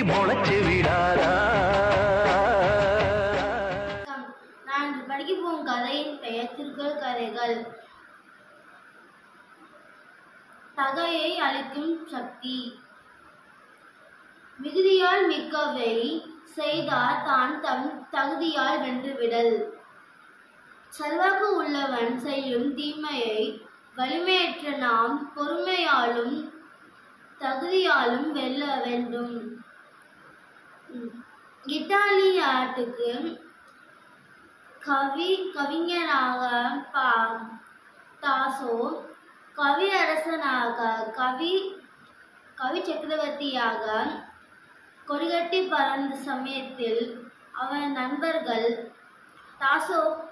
கொடி முளைச்சு விடாதா? நான் படிக்க போகும் கதையின் பெயர் திருக்குறள் கதைகள். தகையை அளிக்கும் சக்தி. மிகுதியால் மிக்கவை செய்தார் தான் தம் தகுதியால் வென்றுவிடல் செல்வாக்கு உள்ளவன் செய்யும் தீமையை வலிமையற்ற நாம் பொறுமையாலும் தகுதியாலும் வெல்ல வேண்டும். இத்தாலிய ஆட்டுக்கு கவி கவிஞனாக பா தாசோ கவியரசனாக கவி கவி சக்கரவர்த்தியாக கொடிகட்டி பறந்த சமயத்தில் அவன் நண்பர்கள். தாசோ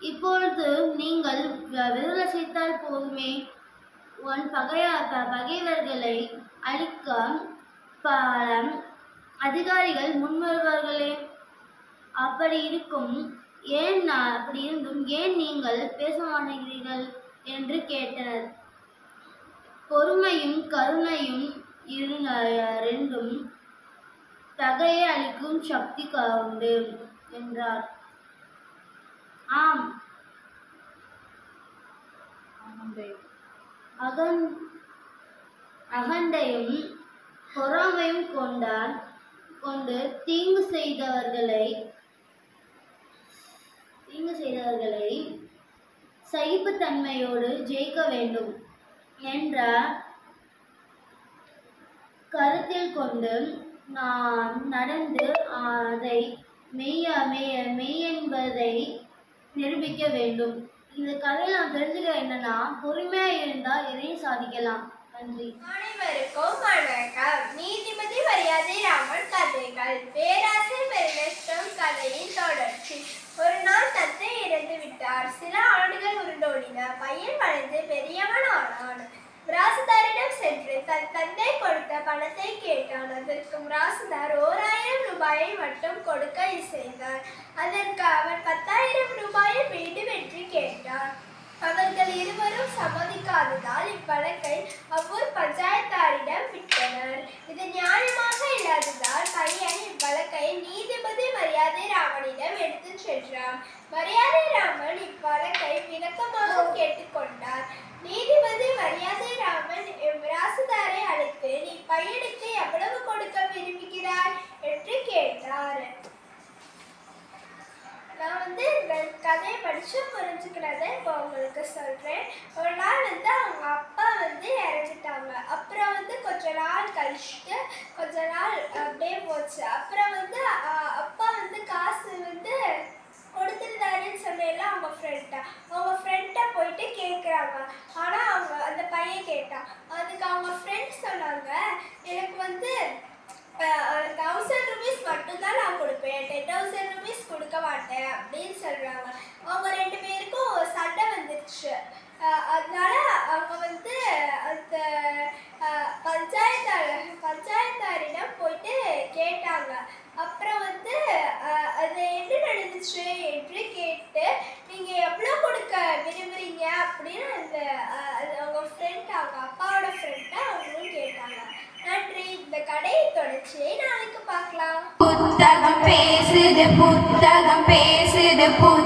இப்பொழுது நீங்கள் விடுதலை செய்தால் போதுமே. உன் பகைய ப- பகைவர்களை அழிக்க பல அதிகாரிகள் முன்வருவார்களே. அப்படி இருக்கும். ஏன் அப்படி இருந்தும் ஏன் நீங்கள் பேச மாட்டேங்கிறீர்கள்? என்று கேட்டனர். பொறுமையும் கருணையும் ரெண்டும் தகையை அளிக்கும் சக்தி உண்டு என்றார். ஆம். அகன் அகண்டையும் பொறாமையும் கொண்டான் கொண்டு தீங்கு செய்தவர்களை தீங்கு செய்தவர்களை சகிப்புத்தன்மையோடு ஜெயிக்க வேண்டும் என்ற கருத்தில் கொண்டு நாம் நடந்து அதை மெய்ய மெய்ய மெய் என்பதை நிரூபிக்க வேண்டும். இந்த கதையில் நாம் தெரிஞ்சுக்க என்னன்னா பொறுமையா இருந்தால் எதையும் சாதிக்கலாம். நன்றி. அனைவருக்கும் வணக்கம் நீதிபதி மரியாதை ராமன் கதைகள் பேராசை பெருநஷ்டம் கதையின் தொடர்ச்சி ஒரு நாள் தந்தை இறந்து விட்டார் சில ஆண்டுகள் உருண்டோடின பையன் வளர்ந்து பெரியவன் ஆனான் மிராசுதாரிடம் சென்று தன் தந்தை கொடுத்த பணத்தை கேட்டான். அதற்கு மிராசுதார் ஓராயிரம் ரூபாயை மட்டும் கொடுக்க இசைந்தார் அதற்கு அவன் பத்தாயிரம் ரூபாயை வேண்டும் என்று கேட்டான். அவர்கள் இருவரும் சம்மதிக்காததால் இவ்வழக்கை அவ்வூர் பஞ்சாயத்தாரிடம் விட்டனர். இது நியாயமாக இல்லாததால் பையன் இவ்வழக்கை நீதிபதி மரியாதை ராமனிடம் எடுத்துச் சென்றான் மரியாதை ராமன் இவ்வழக்கை விளக்கமாக கேட்டுக்கொண்டார். நீதிபதி மரியாதை ராமன் ராசுதாரை அழைத்து நீ பையனுக்கு எவ்வளவு கொடுக்க விரும்புகிறாய்? என்று கேட்டார். நான் வந்து இந்த கதையை படித்து புரிஞ்சுக்கிறத இப்போ உங்களுக்கு சொல்கிறேன் ஒரு நாள் வந்து அவங்க அப்பா வந்து இறந்துட்டாங்க. அப்புறம் வந்து கொஞ்ச நாள் கழிச்சுட்டு கொஞ்ச நாள் அப்படியே போச்சு. அப்புறம் வந்து அஹ், அப்பா வந்து காசு வந்து கொடுத்துருந்தாருன்னு சொன்னேன்ல அவங்க ஃப்ரெண்ட்டை அவங்க ஃப்ரெண்ட்டை போயிட்டு கேட்குறாங்க ஆனால் அவங்க அந்த பையன் கேட்டான். அதுக்கு அவங்க ஃப்ரெண்ட்ஸ் சொன்னாங்க எனக்கு வந்து தௌசண்ட் ருபீஸ் மட்டும்தான் நான் கொடுப்பேன். டென் தௌசண்ட் ருபீஸ் கொடுக்க மாட்டேன். அப்படின்னு சொல்கிறாங்க அவங்க ரெண்டு பேருக்கும் சண்டை வந்துடுச்சு அதனால அவங்க வந்து அந்த பஞ்சாயத்தார் பஞ்சாயத்தாரிடம் போயிட்டு கேட்டாங்க. அப்புறம் வந்து அது என்ன நடந்துச்சு? என்று கேட்டு நீங்கள் எவ்வளோ அப்படின்னு அந்த அவங்க ஃப்ரெண்ட் அவங்க அப்பாவோட ஃப்ரெண்ட்டை அவங்களும் கேட்டாங்க. நன்றி இந்த கடையை தொடர்ச்சி நாளைக்கு பார்க்கலாம். புத்தகம் பேசுது புத்தகம் பேசுது புத்த